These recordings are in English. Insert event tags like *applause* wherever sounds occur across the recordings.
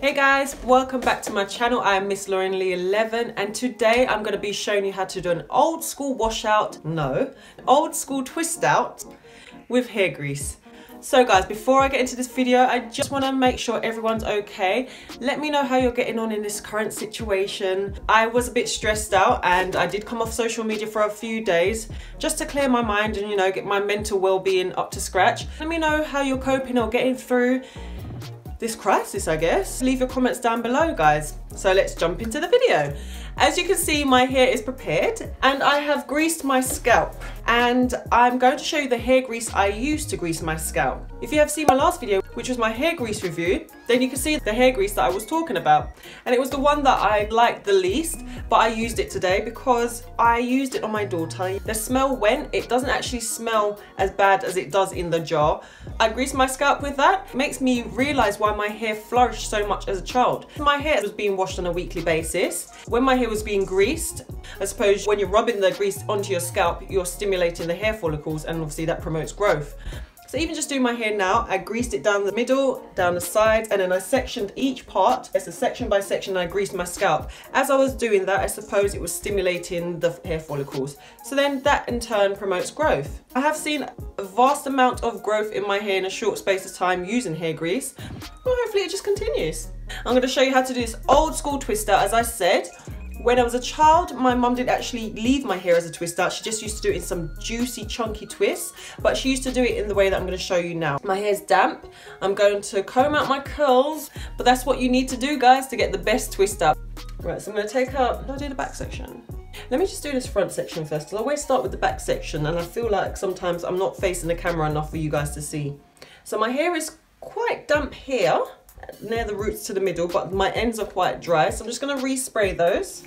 Hey guys, welcome back to my channel. I am Miss Lauren Leigh 11 and today I'm going to be showing you how to do an old school washout, no, old school twist out with hair grease. So guys, before I get into this video, I just want to make sure everyone's okay. Let me know how you're getting on in this current situation. I was a bit stressed out and I did come off social media for a few days just to clear my mind and you know, get my mental well-being up to scratch. Let me know how you're coping or getting through this crisis, I guess. Leave your comments down below, guys. So let's jump into the video. As you can see, my hair is prepared and I have greased my scalp and I'm going to show you the hair grease I use to grease my scalp. If you have seen my last video, which was my hair grease review, then you can see the hair grease that I was talking about. And it was the one that I liked the least, but I used it today because I used it on my daughter. The smell went, it doesn't actually smell as bad as it does in the jar. I greased my scalp with that. It makes me realize why my hair flourished so much as a child. My hair was being washed on a weekly basis. When my hair was being greased, I suppose when you're rubbing the grease onto your scalp, you're stimulating the hair follicles and obviously that promotes growth. So even just doing my hair now, I greased it down the middle, down the sides, and then I sectioned each part. It's a section by section I greased my scalp. As I was doing that, I suppose it was stimulating the hair follicles. So then that in turn promotes growth. I have seen a vast amount of growth in my hair in a short space of time using hair grease. Well, hopefully it just continues. I'm gonna show you how to do this old school twist out, as I said. When I was a child, my mum didn't actually leave my hair as a twist out. She just used to do it in some juicy, chunky twists, but she used to do it in the way that I'm gonna show you now. My hair's damp. I'm going to comb out my curls, but that's what you need to do, guys, to get the best twist out. Right, so I'm gonna take out, I do the back section? Let me just do this front section first, because I always start with the back section, and I feel like sometimes I'm not facing the camera enough for you guys to see. So my hair is quite damp here, near the roots to the middle, but my ends are quite dry. So I'm just gonna respray those.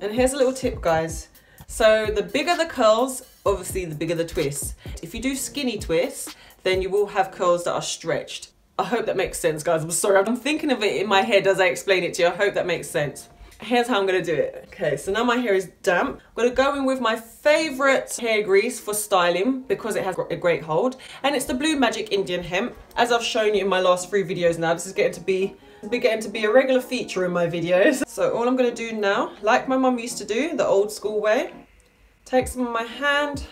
And here's a little tip, guys. So the bigger the curls, obviously the bigger the twists. If you do skinny twists, then you will have curls that are stretched. I hope that makes sense, guys. I'm sorry, I'm thinking of it in my head as I explain it to you. I hope that makes sense here's how I'm gonna do it. Okay, so now my hair is damp. I'm gonna go in with my favorite hair grease for styling because it has a great hold. And it's the Blue Magic Indian Hemp. As I've shown you in my last three videos now, this is getting to be getting to be a regular feature in my videos. *laughs* So all I'm gonna do now, like my mum used to do, the old school way, take some of my hand,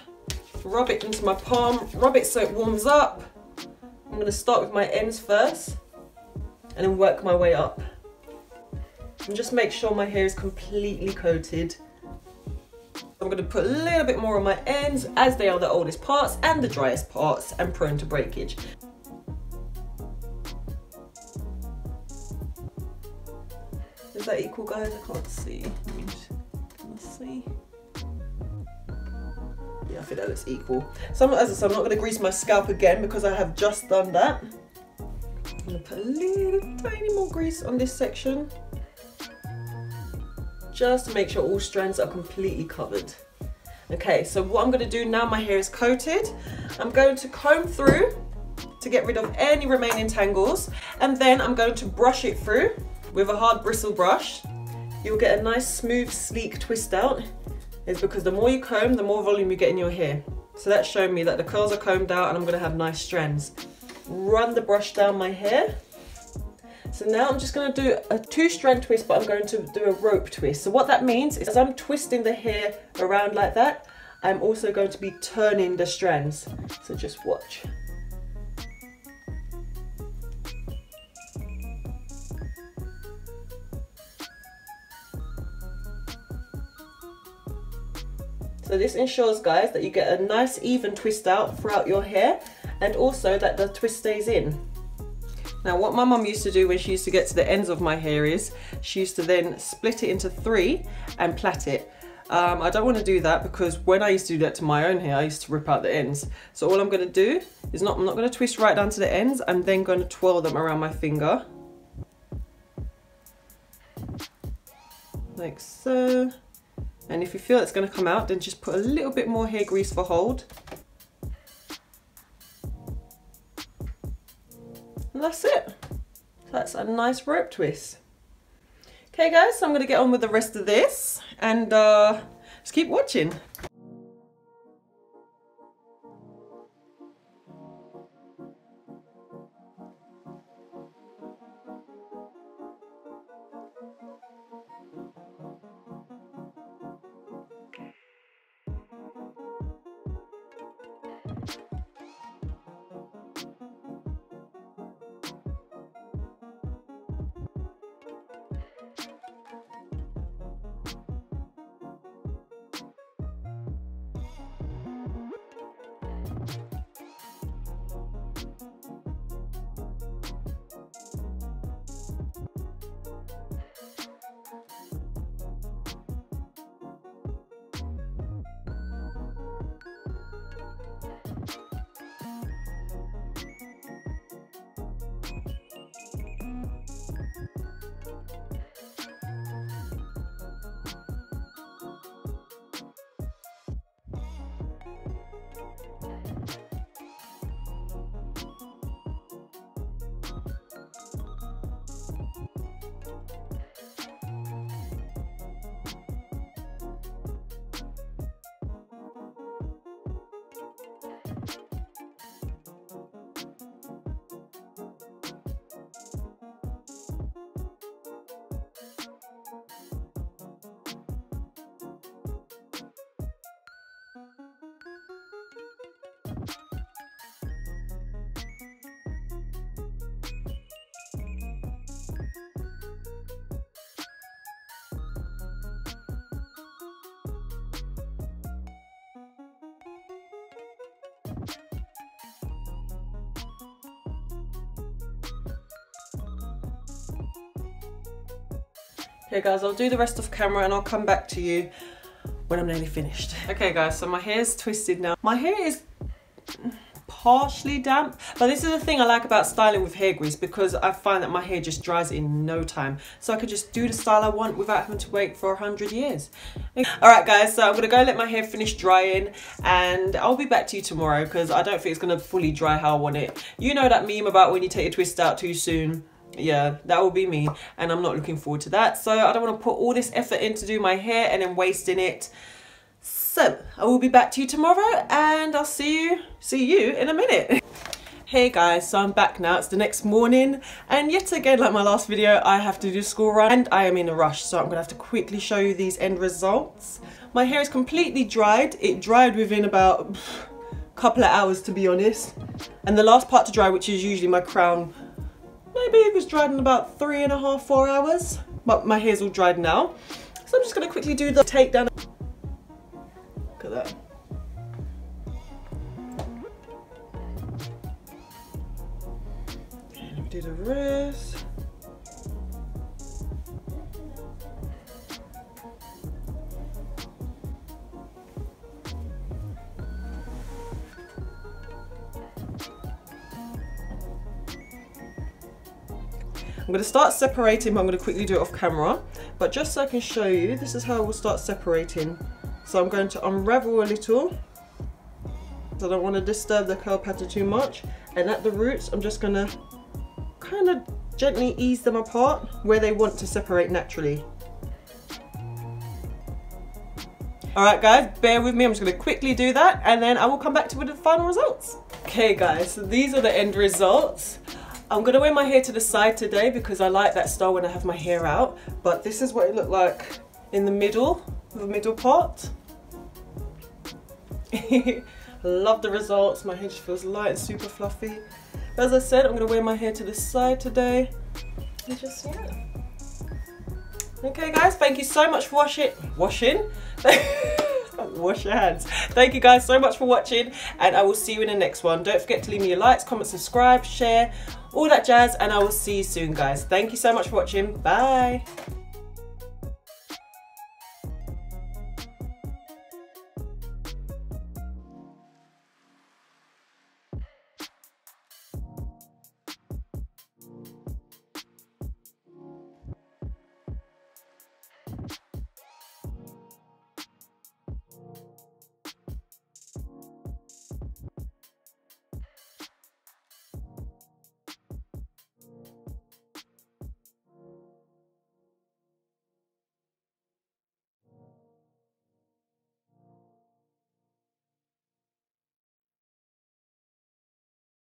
rub it into my palm, rub it so it warms up. I'm gonna start with my ends first and then work my way up and just make sure my hair is completely coated. I'm going to put a little bit more on my ends as they are the oldest parts and the driest parts and prone to breakage. Is that equal guys? I can't see. Let's see? Yeah, I think that looks equal. So as I said, I'm not going to grease my scalp again because I have just done that. I'm to put a little tiny more grease on this section just to make sure all strands are completely covered. Okay, so what I'm gonna do now, my hair is coated, I'm going to comb through to get rid of any remaining tangles, and then I'm going to brush it through with a hard bristle brush. You'll get a nice, smooth, sleek twist out. It's because the more you comb, the more volume you get in your hair. So that's showing me that the curls are combed out and I'm gonna have nice strands. Run the brush down my hair so now I'm just going to do a two strand twist, but I'm going to do a rope twist. So what that means is as I'm twisting the hair around like that, I'm also going to be turning the strands. So just watch. So this ensures guys that you get a nice even twist out throughout your hair and also that the twist stays in. Now what my mum used to do when she used to get to the ends of my hair is she used to then split it into three and plait it. Um, I don't want to do that because when I used to do that to my own hair, I used to rip out the ends. So all I'm going to do is not, I'm not going to twist right down to the ends. I'm then going to twirl them around my finger. Like so. And if you feel it's going to come out, then just put a little bit more hair grease for hold. That's it. That's a nice rope twist. Okay guys, so I'm gonna get on with the rest of this and uh, just keep watching. Okay guys, I'll do the rest of camera and I'll come back to you when I'm nearly finished. Okay guys, so my hair's twisted now. My hair is partially damp, but this is the thing I like about styling with hair grease because I find that my hair just dries in no time. So I could just do the style I want without having to wait for 100 years. All right guys, so I'm gonna go let my hair finish drying and I'll be back to you tomorrow because I don't think it's gonna fully dry how I want it. You know that meme about when you take your twist out too soon yeah that will be me and i'm not looking forward to that. So i don't want to put all this effort in to do my hair and then wasting it. So i will be back to you tomorrow and i'll see you see you in a minute. *laughs* Hey guys so i'm back now. It's the next morning and yet again like my last video i have to do school run and i am in a rush so i'm gonna have to quickly show you these end results. My hair is completely dried. It dried within about a *sighs* couple of hours to be honest. And the last part to dry which is usually my crown maybe it was dried in about three and a half, four hours. But my hair's all dried now. So I'm just gonna quickly do the takedown. Look at that. Let me do the wrist. I'm going to start separating, but I'm going to quickly do it off camera. But just so I can show you, this is how we'll start separating. So I'm going to unravel a little. I don't want to disturb the curl pattern too much. And at the roots, I'm just going to kind of gently ease them apart where they want to separate naturally. Alright guys, bear with me, I'm just going to quickly do that and then I will come back to with the final results. Okay guys, so these are the end results. I'm gonna wear my hair to the side today because I like that style when I have my hair out. But this is what it looked like in the middle, the middle part. *laughs* Love the results. My hair just feels light and super fluffy. But as I said, I'm gonna wear my hair to the side today. And just, yeah. Okay guys, thank you so much for washing, washing? *laughs* *laughs* wash your hands. Thank you guys so much for watching and I will see you in the next one. Don't forget to leave me your likes, comment, subscribe, share, all that jazz and I will see you soon guys. Thank you so much for watching. Bye.